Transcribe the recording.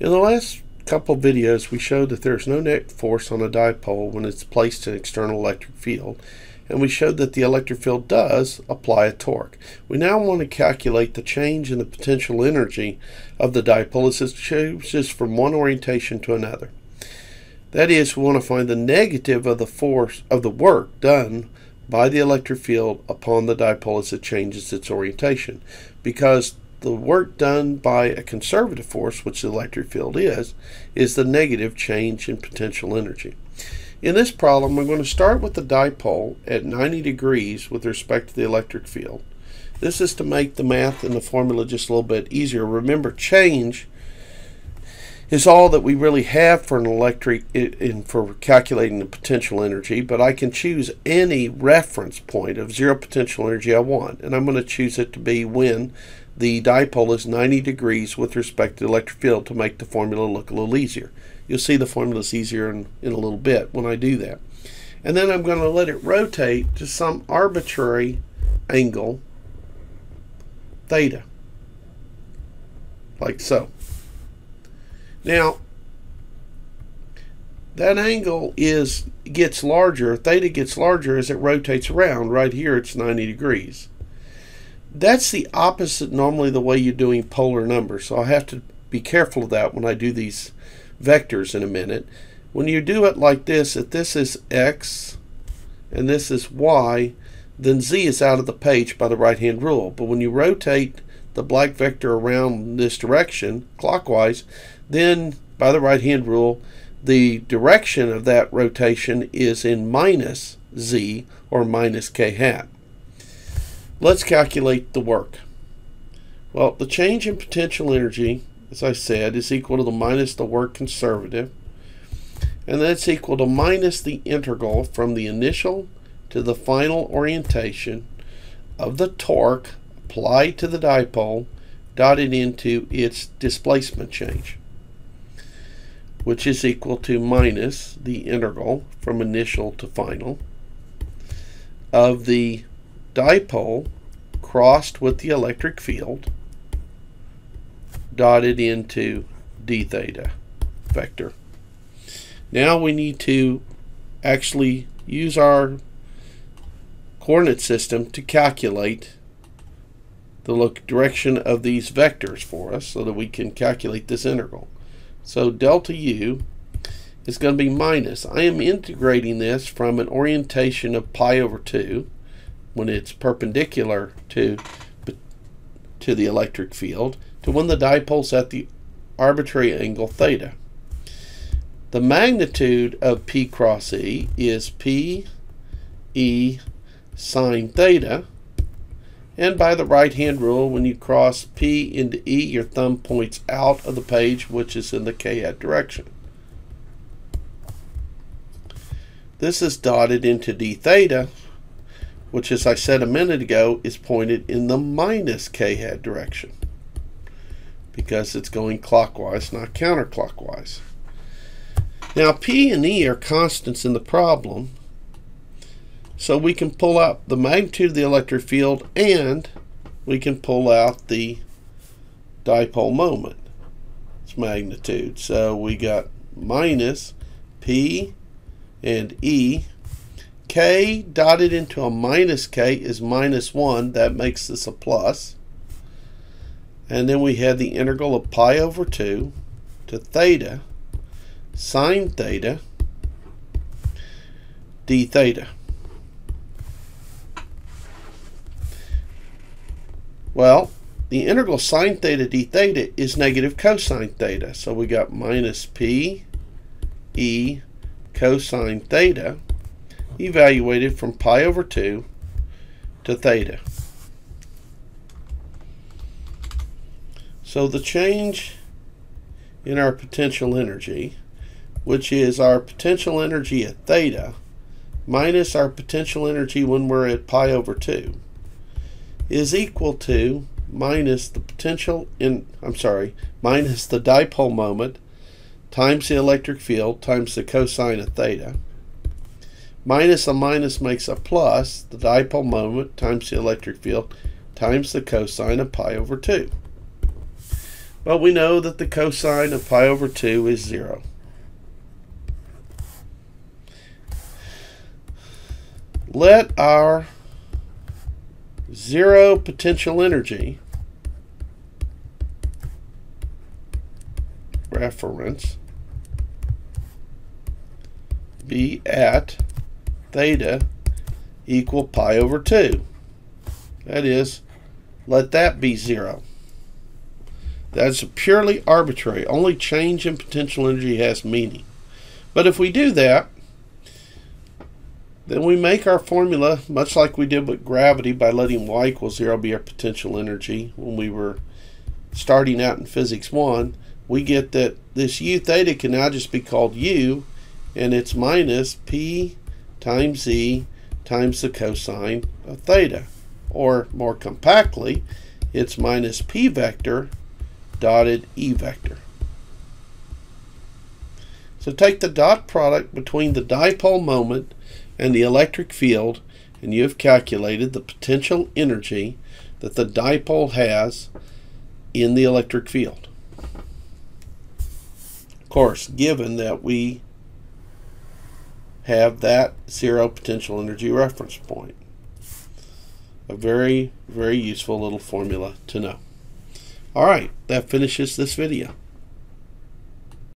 In the last couple videos, we showed that there's no net force on a dipole when it's placed in an external electric field, and we showed that the electric field does apply a torque. We now want to calculate the change in the potential energy of the dipole as it changes from one orientation to another. That is, we want to find the negative of the force of the work done by the electric field upon the dipole as it changes its orientation, because the work done by a conservative force, which the electric field is, is the negative change in potential energy. In this problem, we're going to start with the dipole at 90 degrees with respect to the electric field. This is to make the math and the formula just a little bit easier. Remember, change is all that we really have for an electric in for calculating the potential energy, but I can choose any reference point of zero potential energy I want, and I'm going to choose it to be when the dipole is 90 degrees with respect to the electric field to make the formula look a little easier. You'll see the formula is easier in, in a little bit when I do that. And then I'm going to let it rotate to some arbitrary angle, theta, like so. Now, that angle is gets larger, theta gets larger as it rotates around. Right here it's 90 degrees. That's the opposite normally the way you're doing polar numbers. So I have to be careful of that when I do these vectors in a minute. When you do it like this, if this is x and this is y, then z is out of the page by the right hand rule. But when you rotate the black vector around this direction clockwise, then by the right hand rule, the direction of that rotation is in minus z or minus k hat. Let's calculate the work. Well, the change in potential energy, as I said, is equal to the minus the work conservative. And that's equal to minus the integral from the initial to the final orientation of the torque applied to the dipole dotted into its displacement change, which is equal to minus the integral from initial to final of the dipole crossed with the electric field dotted into d theta vector. Now we need to actually use our coordinate system to calculate the direction of these vectors for us so that we can calculate this integral. So delta u is going to be minus. I am integrating this from an orientation of pi over 2 when it's perpendicular to to the electric field to when the dipole's at the arbitrary angle theta. The magnitude of P cross E is P E sine theta. And by the right hand rule, when you cross P into E, your thumb points out of the page, which is in the K hat direction. This is dotted into d theta, which as I said a minute ago is pointed in the minus k hat direction because it's going clockwise, not counterclockwise. Now P and E are constants in the problem, so we can pull out the magnitude of the electric field and we can pull out the dipole moment, its magnitude. So we got minus P and E k dotted into a minus k is minus 1. That makes this a plus. And then we have the integral of pi over 2 to theta sine theta d theta. Well, the integral sine theta d theta is negative cosine theta. So we got minus p e cosine theta evaluated from pi over 2 to theta. So the change in our potential energy, which is our potential energy at theta minus our potential energy when we're at pi over 2, is equal to minus the potential in, I'm sorry, minus the dipole moment times the electric field times the cosine of theta Minus a minus makes a plus, the dipole moment times the electric field times the cosine of pi over 2. Well, we know that the cosine of pi over 2 is 0. Let our zero potential energy reference be at theta equal pi over 2. That is, let that be 0. That's purely arbitrary. Only change in potential energy has meaning. But if we do that, then we make our formula much like we did with gravity by letting y equal 0 be our potential energy when we were starting out in physics 1. We get that this u theta can now just be called u, and it's minus p times z times the cosine of theta. Or more compactly, it's minus p vector dotted E vector. So take the dot product between the dipole moment and the electric field and you have calculated the potential energy that the dipole has in the electric field. Of course, given that we have that zero potential energy reference point. A very, very useful little formula to know. All right, that finishes this video.